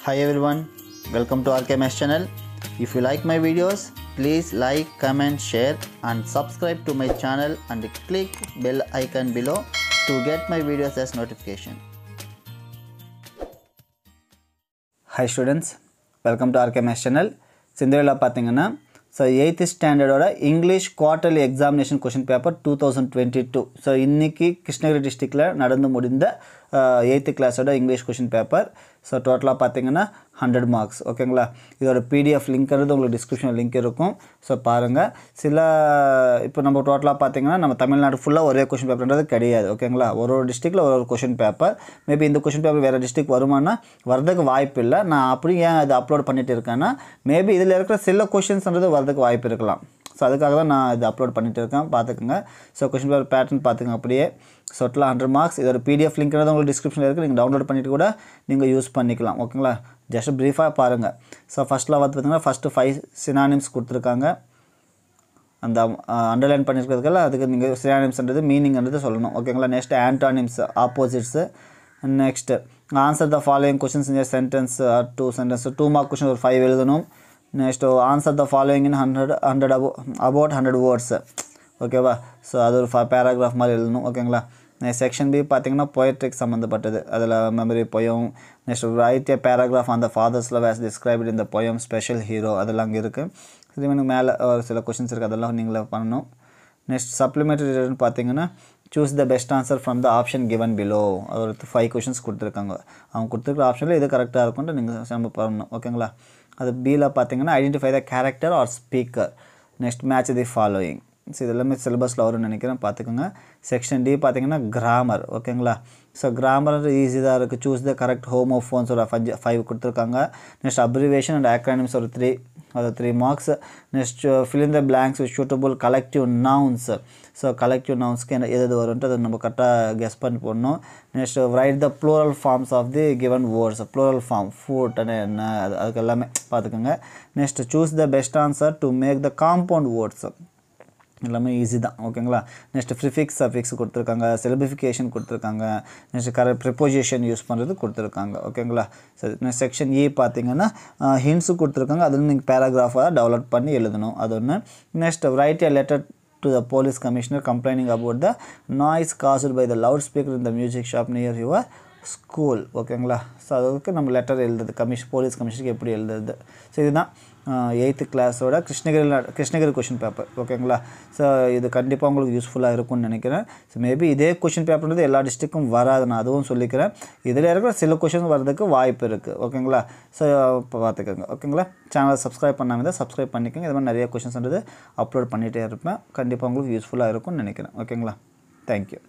Hi everyone, welcome to RKMS channel. If you like my videos, please like, comment, share and subscribe to my channel and click bell icon below to get my videos as notification. Hi students welcome to ஆர்கேமேஸ் channel so இந்த வேலை பார்த்தீங்கன்னா so eighth ஸ்டாண்டர்டோட English quarterly examination question paper two thousand twenty two so இன்றைக்கி கிருஷ்ணகிரி டிஸ்ட்ரிக்டில் நடந்து முடிந்த eighth கிளாஸோட English question paper so டோட்டலாக பார்த்தீங்கன்னா ஹண்ட்ரட் மார்க்ஸ் ஓகேங்களா இதோட பிடிஎஃப் லிங்க்கிறது உங்களுக்கு டிஸ்கிரிப்ஷனில் லிங்க் இருக்கும். ஸோ பாருங்கள் சில இப்போ நம்ம டோட்டலாக பார்த்தீங்கன்னா நம்ம தமிழ்நாடு ஃபுல்லாக ஒரே கொஷின் பேப்பர்ன்றது கிடையாது. ஓகேங்களா ஒரு ஒரு டிஸ்ட்ரிக்டில் ஒரு ஒரு கொஷின் பேப்பர் மேபி இந்த கொஷின் பேப்பர் வேறு டிஸ்ட்ரிக் வருமானா வரதுக்கு வாய்ப்பு இல்லை. நான் அப்படியும் ஏன் அது அப்லோட் பண்ணிட்டு இருக்கேன்னா மேபி இதில் இருக்கிற சில கொஷின்ஸ்ன்றது வரதுக்கு வாய்ப்பு இருக்கலாம். ஸோ அதுக்காக தான் நான் இது அப்லோட் பண்ணிட்டு இருக்கேன். பார்த்துக்குங்க. ஸோ கொஷின் பேப்பர் பேட்டர்ன் பார்த்துக்கங்க அப்படியே. ஸோ டோட்டலாக ஹண்ட்ரட் மார்க்ஸ் இதோட பிடிஎஃப் லிங்க்ன்றது உங்களுக்கு டிஸ்கிரிப்ஷனில் இருக்குது நீங்கள் டவுன்லோட் பண்ணிட்டு கூட நீங்கள் யூஸ் பண்ணிக்கலாம். ஓகேங்களா ஜஸ்ட் ப்ரீஃபாக பாருங்கள் ஸோ ஃபஸ்ட்டில் வந்து பார்த்தீங்கன்னா ஃபஸ்ட்டு ஃபைவ் சினானிம்ஸ் கொடுத்துருக்காங்க. அந்த அண்டர்லைன் பண்ணியிருக்கிறதுக்கெல்லாம் அதுக்கு நீங்கள் சினானிம்ஸ்ன்றது மீனிங்ன்றது சொல்லணும். ஓகேங்களா next antonyms opposites next answer the following questions in sentence two sentence two mark question ஒரு ஃபைவ் எழுதணும். Next answer the following in hundred hundred above about hundred words ஓகேவா ஸோ அது ஒரு பேராகிராஃப் மாதிரி எழுதணும். ஓகேங்களா நெக்ஸ்ட் செக்ஷன் பி பார்த்தீங்கன்னா poetic சம்மந்தப்பட்டது அதில் memory poem next write a paragraph அந்த ஃபாதர்ஸில் ஃபாதர்ஸ் லவ் ஆஸ் இந்த பொயம் ஸ்பெஷல் ஹீரோ அதெல்லாம் அங்கே இருக்குது இது மேலே ஒரு சில கொஷின்ஸ் இருக்குது அதெல்லாம் நீங்களே பண்ணணும். நெக்ஸ்ட் சப்ளிமெண்ட்ரி ரிட்டர்ன் பார்த்தீங்கன்னா choose the best answer from the option given below ஒரு ஃபைவ் கொஷின்ஸ் கொடுத்துருக்காங்க. அவங்க கொடுத்துருக்குற ஆப்ஷனில் இது கரெக்டாக இருக்கும்னு நீங்கள் நம்ம பண்ணணும். ஓகேங்களா அது பியில் பார்த்தீங்கன்னா identify the character or speaker next match the following so இது எல்லாமே சிலபஸில் வரும்னு நினைக்கிறேன். பார்த்துக்கோங்க. செக்ஷன் டி பார்த்தீங்கன்னா கிராமர் ஓகேங்களா ஸோ கிராமர் ஈஸி தான் இருக்குது choose the correct homophones ஒரு ஃபைவ் ஃபைவ் கொடுத்துருக்காங்க. நெக்ஸ்ட் அப்ரிவேஷன் அண்ட் ஆக்ரானிம்ஸ் ஒரு த்ரீ அது three marks next fill in the blanks with suitable collective nouns so collective நவுன்ஸ்க்கு என்ன எது எது வரும்ன்ட்டு அதை நம்ம கரெக்டாக கெஸ் பண்ணி போடணும். Next write the plural forms of the given words plural form ஃபுட்னு என்ன அது அதுக்கு எல்லாமே பார்த்துக்கோங்க. Next choose the best answer to make the compound words எல்லாமே ஈஸி தான் ஓகேங்களா நெக்ஸ்ட் ப்ரிஃபிக்ஸ் சஃபிக்ஸ் கொடுத்துருக்காங்க செலிபிஃபிகேஷன் கொடுத்துருக்காங்க நெக்ஸ்ட் கர ப்ரிப்போசிஷன் யூஸ் பண்ணுறது கொடுத்துருக்காங்க ஓகேங்களா சரி நெக்ஸ்ட் செக்ஷன் ஏ பார்த்தீங்கன்னா ஹிண்ட்ஸு கொடுத்துருக்காங்க அதில் நீங்கள் பேராகிராஃபாக டெவலப் பண்ணி எழுதணும் அது ஒன்று next write a letter to the police commissioner complaining about the noise caused by the loudspeaker இந்த music shop near your school ஓகேங்களா ஸோ அதுக்கு நம்ம லெட்டர் எழுதுறது கமிஷன் போலீஸ் கமிஷனுக்கு எப்படி எழுதுறது. ஸோ இதுதான். எயித்து கிளாஸோட கிருஷ்ணகிரியில் கிருஷ்ணகிரி கொஷின் பேப்பர் ஓகேங்களா ஸோ இது கண்டிப்பாக உங்களுக்கு யூஸ்ஃபுல்லாக இருக்கும்னு நினைக்கிறேன். ஸோ மேபி இதே கொஷின் பேப்பர்ன்றது எல்லா டிஸ்ட்ரிக்கும் வராது. நான் அதுவும் சொல்லிக்கிறேன். இதில் இருக்கிற சில கொஷின் வர்றதுக்கு வாய்ப்பு இருக்குது ஓகேங்களா ஸோ இப்போ பார்த்துக்கோங்க ஓகேங்களா சேனலை சப்ஸ்கிரைப் பண்ணாமல் தான் சப்ஸ்கிரைப் பண்ணிக்கோங்க. இது மாதிரி நிறைய கொஷின்ஸ்ன்றது அப்லோட் பண்ணிகிட்டே இருப்பேன். கண்டிப்பாக உங்களுக்கு யூஸ்ஃபுல்லாக இருக்கும்னு நினைக்கிறேன் ஓகேங்களா தேங்க்யூ